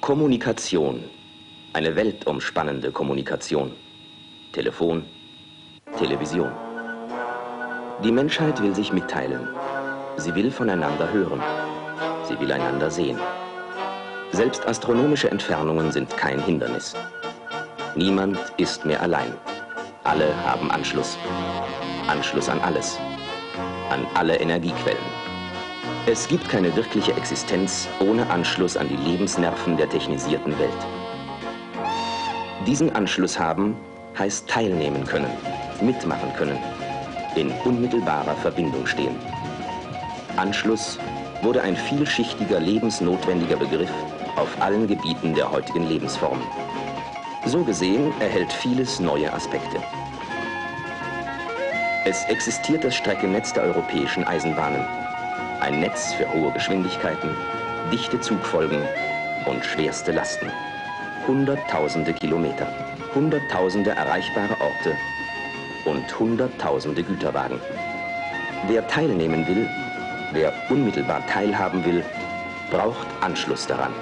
Kommunikation. Eine weltumspannende Kommunikation. Telefon, Television. Die Menschheit will sich mitteilen. Sie will voneinander hören. Sie will einander sehen. Selbst astronomische Entfernungen sind kein Hindernis. Niemand ist mehr allein. Alle haben Anschluss. Anschluss an alles. An alle Energiequellen. Es gibt keine wirkliche Existenz ohne Anschluss an die Lebensnerven der technisierten Welt. Diesen Anschluss haben heißt teilnehmen können, mitmachen können, in unmittelbarer Verbindung stehen. Anschluss wurde ein vielschichtiger, lebensnotwendiger Begriff auf allen Gebieten der heutigen Lebensform. So gesehen erhält vieles neue Aspekte. Es existiert das Streckennetz der europäischen Eisenbahnen. Ein Netz für hohe Geschwindigkeiten, dichte Zugfolgen und schwerste Lasten. Hunderttausende Kilometer, Hunderttausende erreichbare Orte und Hunderttausende Güterwagen. Wer teilnehmen will, wer unmittelbar teilhaben will, braucht Anschluss daran.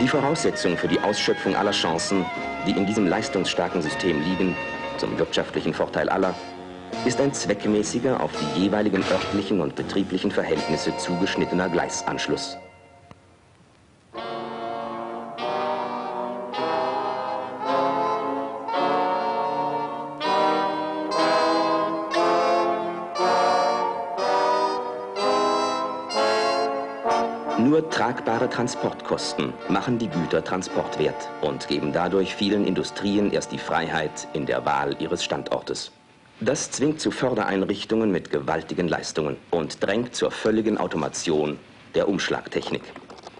Die Voraussetzung für die Ausschöpfung aller Chancen, die in diesem leistungsstarken System liegen, zum wirtschaftlichen Vorteil aller, ist ein zweckmäßiger, auf die jeweiligen örtlichen und betrieblichen Verhältnisse zugeschnittener Gleisanschluss. Nur tragbare Transportkosten machen die Güter transportwert und geben dadurch vielen Industrien erst die Freiheit in der Wahl ihres Standortes. Das zwingt zu Fördereinrichtungen mit gewaltigen Leistungen und drängt zur völligen Automation der Umschlagtechnik.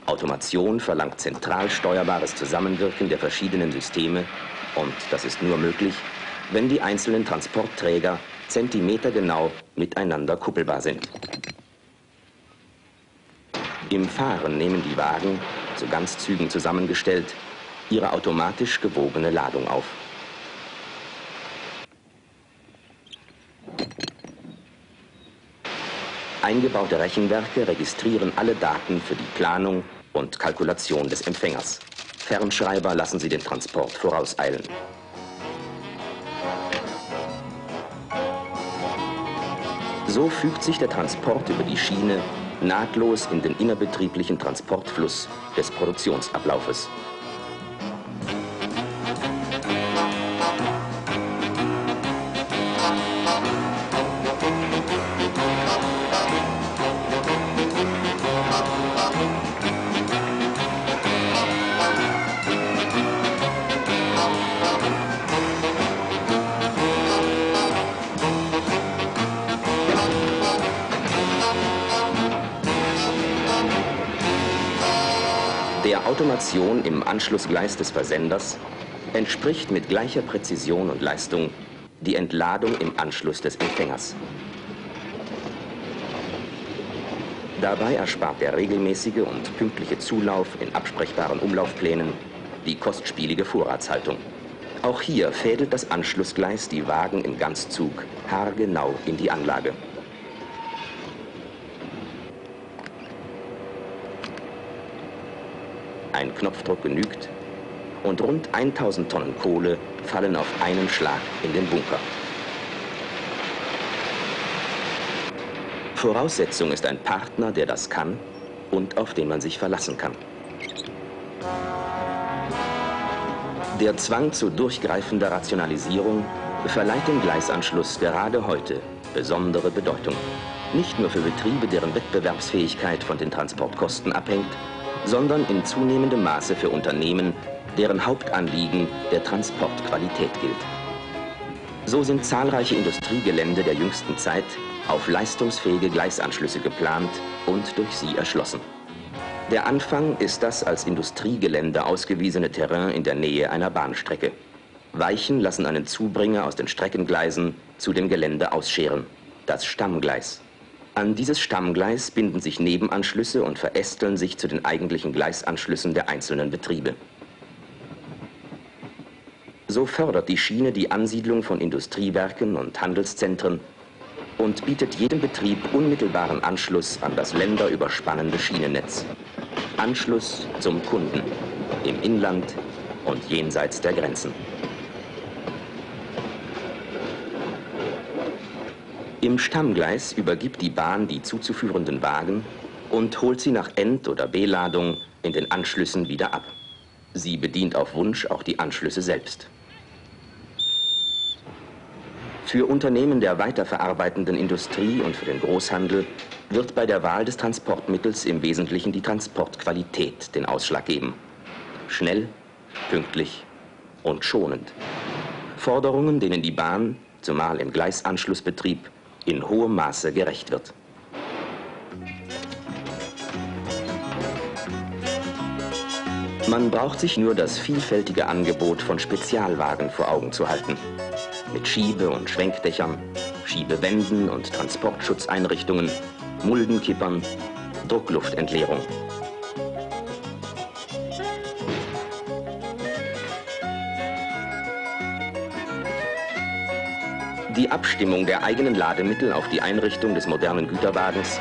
Automation verlangt zentral steuerbares Zusammenwirken der verschiedenen Systeme und das ist nur möglich, wenn die einzelnen Transportträger zentimetergenau miteinander kuppelbar sind. Im Fahren nehmen die Wagen, zu Ganzzügen zusammengestellt, ihre automatisch gewogene Ladung auf. Eingebaute Rechenwerke registrieren alle Daten für die Planung und Kalkulation des Empfängers. Fernschreiber lassen sie den Transport vorauseilen. So fügt sich der Transport über die Schiene nahtlos in den innerbetrieblichen Transportfluss des Produktionsablaufes. Automation im Anschlussgleis des Versenders entspricht mit gleicher Präzision und Leistung die Entladung im Anschluss des Empfängers. Dabei erspart der regelmäßige und pünktliche Zulauf in absprechbaren Umlaufplänen die kostspielige Vorratshaltung. Auch hier fädelt das Anschlussgleis die Wagen im Ganzzug haargenau in die Anlage. Ein Knopfdruck genügt und rund 1000 Tonnen Kohle fallen auf einen Schlag in den Bunker. Voraussetzung ist ein Partner, der das kann und auf den man sich verlassen kann. Der Zwang zu durchgreifender Rationalisierung verleiht dem Gleisanschluss gerade heute besondere Bedeutung. Nicht nur für Betriebe, deren Wettbewerbsfähigkeit von den Transportkosten abhängt, sondern in zunehmendem Maße für Unternehmen, deren Hauptanliegen der Transportqualität gilt. So sind zahlreiche Industriegelände der jüngsten Zeit auf leistungsfähige Gleisanschlüsse geplant und durch sie erschlossen. Der Anfang ist das als Industriegelände ausgewiesene Terrain in der Nähe einer Bahnstrecke. Weichen lassen einen Zubringer aus den Streckengleisen zu dem Gelände ausscheren, das Stammgleis. An dieses Stammgleis binden sich Nebenanschlüsse und verästeln sich zu den eigentlichen Gleisanschlüssen der einzelnen Betriebe. So fördert die Schiene die Ansiedlung von Industriewerken und Handelszentren und bietet jedem Betrieb unmittelbaren Anschluss an das länderüberspannende Schienennetz. Anschluss zum Kunden im Inland und jenseits der Grenzen. Im Stammgleis übergibt die Bahn die zuzuführenden Wagen und holt sie nach End- oder Beladung in den Anschlüssen wieder ab. Sie bedient auf Wunsch auch die Anschlüsse selbst. Für Unternehmen der weiterverarbeitenden Industrie und für den Großhandel wird bei der Wahl des Transportmittels im Wesentlichen die Transportqualität den Ausschlag geben. Schnell, pünktlich und schonend. Forderungen, denen die Bahn, zumal im Gleisanschlussbetrieb, in hohem Maße gerecht wird. Man braucht sich nur das vielfältige Angebot von Spezialwagen vor Augen zu halten. Mit Schiebe- und Schwenkdächern, Schiebewänden und Transportschutzeinrichtungen, Muldenkippern, Druckluftentleerung. Die Abstimmung der eigenen Lademittel auf die Einrichtung des modernen Güterwagens,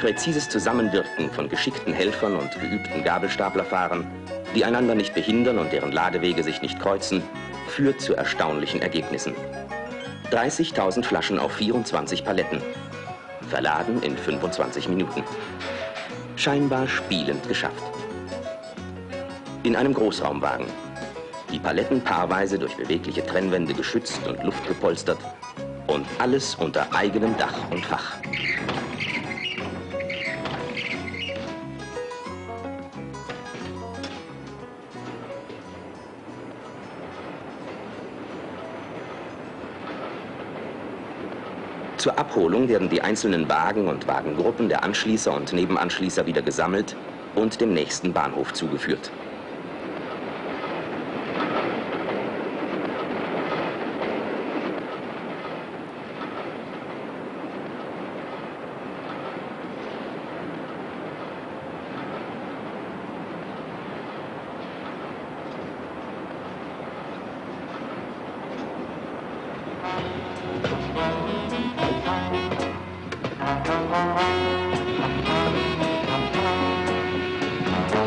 präzises Zusammenwirken von geschickten Helfern und geübten Gabelstaplerfahrern, die einander nicht behindern und deren Ladewege sich nicht kreuzen, führt zu erstaunlichen Ergebnissen. 30.000 Flaschen auf 24 Paletten, verladen in 25 Minuten. Scheinbar spielend geschafft. In einem Großraumwagen. Die Paletten paarweise durch bewegliche Trennwände geschützt und luftgepolstert und alles unter eigenem Dach und Fach. Zur Abholung werden die einzelnen Wagen und Wagengruppen der Anschließer und Nebenanschließer wieder gesammelt und dem nächsten Bahnhof zugeführt.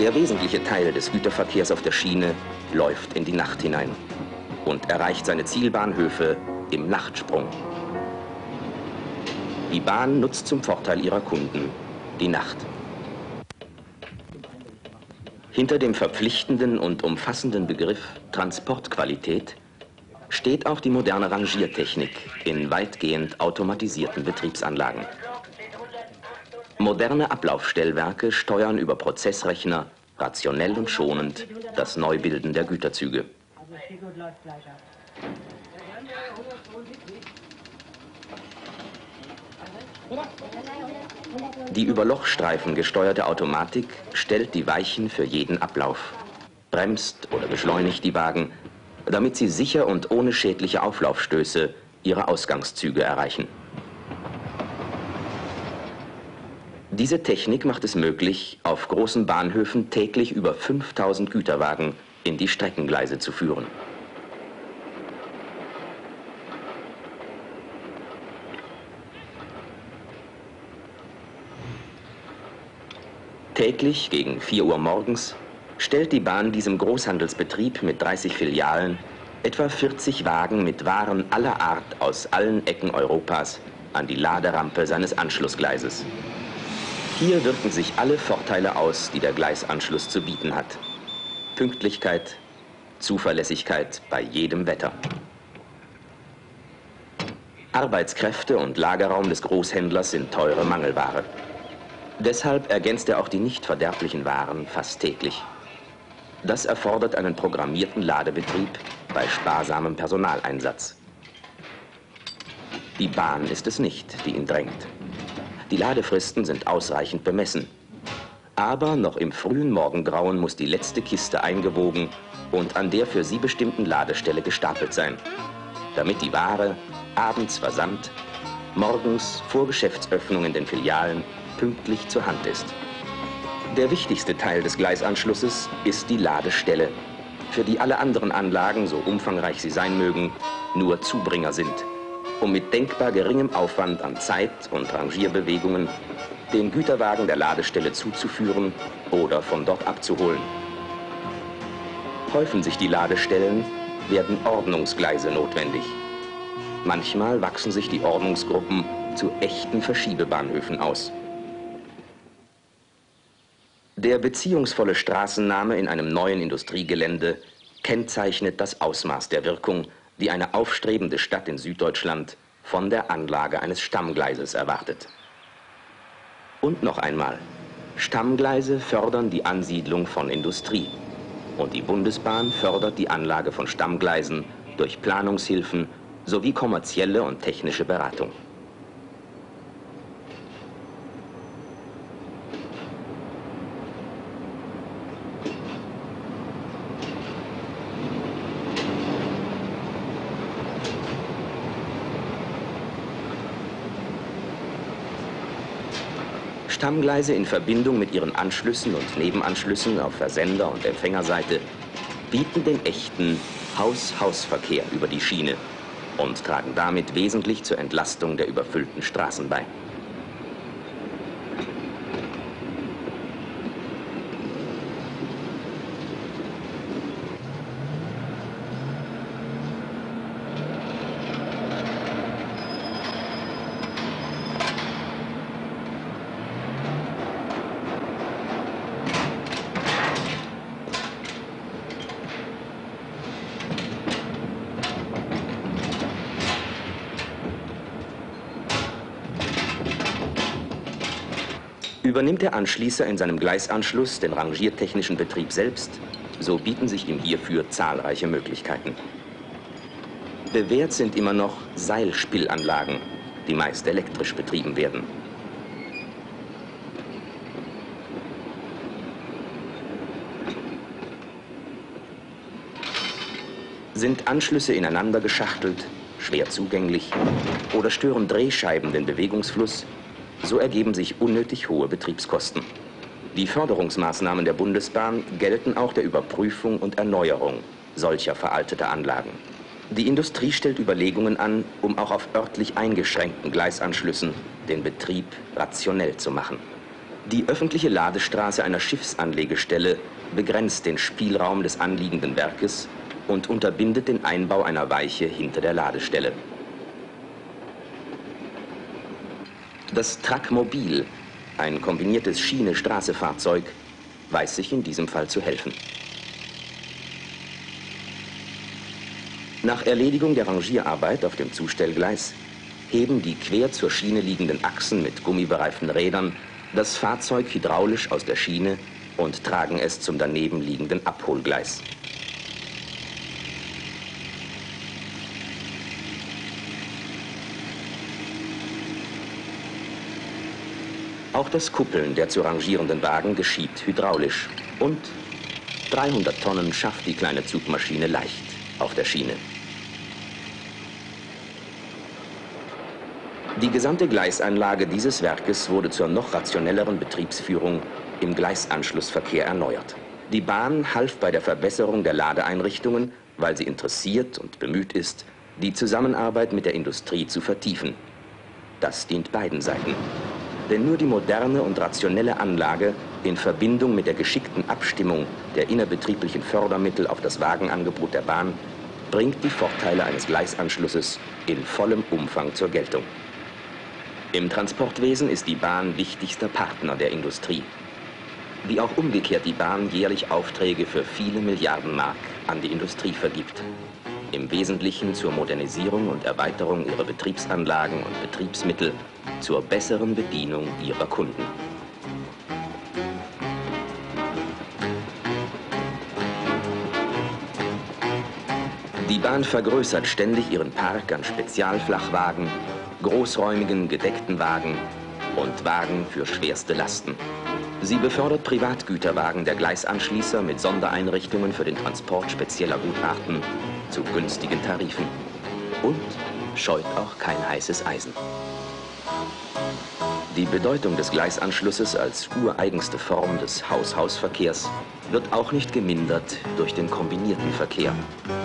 Der wesentliche Teil des Güterverkehrs auf der Schiene läuft in die Nacht hinein und erreicht seine Zielbahnhöfe im Nachtsprung. Die Bahn nutzt zum Vorteil ihrer Kunden die Nacht. Hinter dem verpflichtenden und umfassenden Begriff Transportqualität steht auch die moderne Rangiertechnik in weitgehend automatisierten Betriebsanlagen. Moderne Ablaufstellwerke steuern über Prozessrechner rationell und schonend das Neubilden der Güterzüge. Die über Lochstreifen gesteuerte Automatik stellt die Weichen für jeden Ablauf, bremst oder beschleunigt die Wagen, damit sie sicher und ohne schädliche Auflaufstöße ihre Ausgangszüge erreichen. Diese Technik macht es möglich, auf großen Bahnhöfen täglich über 5000 Güterwagen in die Streckengleise zu führen. Täglich gegen 4 Uhr morgens stellt die Bahn diesem Großhandelsbetrieb mit 30 Filialen etwa 40 Wagen mit Waren aller Art aus allen Ecken Europas an die Laderampe seines Anschlussgleises. Hier wirken sich alle Vorteile aus, die der Gleisanschluss zu bieten hat. Pünktlichkeit, Zuverlässigkeit bei jedem Wetter. Arbeitskräfte und Lagerraum des Großhändlers sind teure Mangelware. Deshalb ergänzt er auch die nicht verderblichen Waren fast täglich. Das erfordert einen programmierten Ladebetrieb bei sparsamem Personaleinsatz. Die Bahn ist es nicht, die ihn drängt. Die Ladefristen sind ausreichend bemessen. Aber noch im frühen Morgengrauen muss die letzte Kiste eingewogen und an der für sie bestimmten Ladestelle gestapelt sein, damit die Ware abends versandt, morgens vor Geschäftsöffnung in den Filialen pünktlich zur Hand ist. Der wichtigste Teil des Gleisanschlusses ist die Ladestelle, für die alle anderen Anlagen, so umfangreich sie sein mögen, nur Zubringer sind, um mit denkbar geringem Aufwand an Zeit und Rangierbewegungen den Güterwagen der Ladestelle zuzuführen oder von dort abzuholen. Häufen sich die Ladestellen, werden Ordnungsgleise notwendig. Manchmal wachsen sich die Ordnungsgruppen zu echten Verschiebebahnhöfen aus. Der beziehungsvolle Straßenname in einem neuen Industriegelände kennzeichnet das Ausmaß der Wirkung, die eine aufstrebende Stadt in Süddeutschland von der Anlage eines Stammgleises erwartet. Und noch einmal, Stammgleise fördern die Ansiedlung von Industrie. Und die Bundesbahn fördert die Anlage von Stammgleisen durch Planungshilfen sowie kommerzielle und technische Beratung. Stammgleise in Verbindung mit ihren Anschlüssen und Nebenanschlüssen auf Versender- und Empfängerseite bieten den echten Haus-Haus-Verkehr über die Schiene und tragen damit wesentlich zur Entlastung der überfüllten Straßen bei. Übernimmt der Anschließer in seinem Gleisanschluss den rangiertechnischen Betrieb selbst, so bieten sich ihm hierfür zahlreiche Möglichkeiten. Bewährt sind immer noch Seilspillanlagen, die meist elektrisch betrieben werden. Sind Anschlüsse ineinander geschachtelt, schwer zugänglich oder stören Drehscheiben den Bewegungsfluss, so ergeben sich unnötig hohe Betriebskosten. Die Förderungsmaßnahmen der Bundesbahn gelten auch der Überprüfung und Erneuerung solcher veralteter Anlagen. Die Industrie stellt Überlegungen an, um auch auf örtlich eingeschränkten Gleisanschlüssen den Betrieb rationell zu machen. Die öffentliche Ladestraße einer Schiffsanlegestelle begrenzt den Spielraum des anliegenden Werkes und unterbindet den Einbau einer Weiche hinter der Ladestelle. Das Truckmobil, ein kombiniertes Schiene-Straße-Fahrzeug, weiß sich in diesem Fall zu helfen. Nach Erledigung der Rangierarbeit auf dem Zustellgleis heben die quer zur Schiene liegenden Achsen mit gummibereiften Rädern das Fahrzeug hydraulisch aus der Schiene und tragen es zum daneben liegenden Abholgleis. Auch das Kuppeln der zu rangierenden Wagen geschieht hydraulisch. Und 300 Tonnen schafft die kleine Zugmaschine leicht auf der Schiene. Die gesamte Gleisanlage dieses Werkes wurde zur noch rationelleren Betriebsführung im Gleisanschlussverkehr erneuert. Die Bahn half bei der Verbesserung der Ladeeinrichtungen, weil sie interessiert und bemüht ist, die Zusammenarbeit mit der Industrie zu vertiefen. Das dient beiden Seiten. Denn nur die moderne und rationelle Anlage in Verbindung mit der geschickten Abstimmung der innerbetrieblichen Fördermittel auf das Wagenangebot der Bahn bringt die Vorteile eines Gleisanschlusses in vollem Umfang zur Geltung. Im Transportwesen ist die Bahn wichtigster Partner der Industrie. Wie auch umgekehrt die Bahn jährlich Aufträge für viele Milliarden Mark an die Industrie vergibt im Wesentlichen zur Modernisierung und Erweiterung ihrer Betriebsanlagen und Betriebsmittel zur besseren Bedienung ihrer Kunden. Die Bahn vergrößert ständig ihren Park an Spezialflachwagen großräumigen gedeckten Wagen und Wagen für schwerste Lasten. Sie befördert Privatgüterwagen der Gleisanschließer mit Sondereinrichtungen für den Transport spezieller Gutarten zu günstigen Tarifen und scheut auch kein heißes Eisen. Die Bedeutung des Gleisanschlusses als ureigenste Form des Haus-Haus-Verkehrs wird auch nicht gemindert durch den kombinierten Verkehr.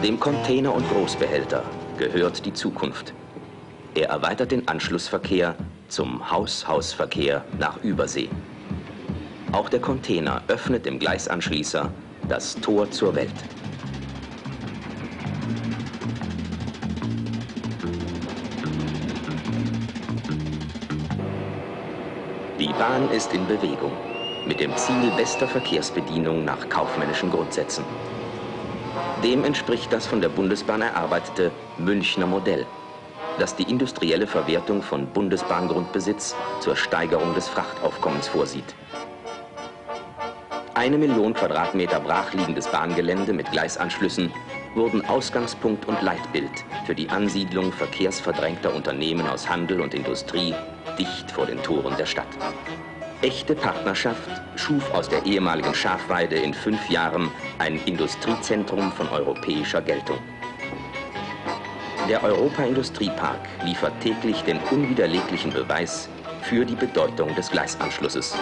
Dem Container- und Großbehälter gehört die Zukunft. Er erweitert den Anschlussverkehr zum Haus-Haus-Verkehr nach Übersee. Auch der Container öffnet dem Gleisanschließer das Tor zur Welt. Bahn ist in Bewegung mit dem Ziel bester Verkehrsbedienung nach kaufmännischen Grundsätzen. Dem entspricht das von der Bundesbahn erarbeitete Münchner Modell, das die industrielle Verwertung von Bundesbahngrundbesitz zur Steigerung des Frachtaufkommens vorsieht. Eine Million Quadratmeter brachliegendes Bahngelände mit Gleisanschlüssen wurden Ausgangspunkt und Leitbild für die Ansiedlung verkehrsverdrängter Unternehmen aus Handel und Industrie dicht vor den Toren der Stadt. Echte Partnerschaft schuf aus der ehemaligen Schafweide in fünf Jahren ein Industriezentrum von europäischer Geltung. Der Europa-Industriepark liefert täglich den unwiderleglichen Beweis für die Bedeutung des Gleisanschlusses.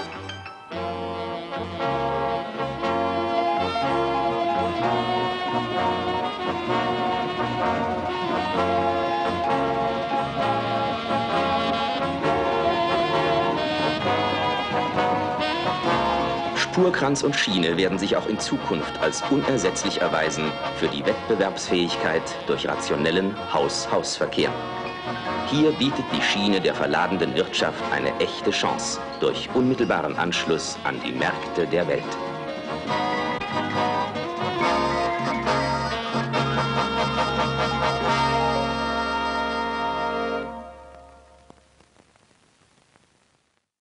Spurkranz und Schiene werden sich auch in Zukunft als unersetzlich erweisen für die Wettbewerbsfähigkeit durch rationellen Haus-Haus-Verkehr. Hier bietet die Schiene der verladenden Wirtschaft eine echte Chance durch unmittelbaren Anschluss an die Märkte der Welt.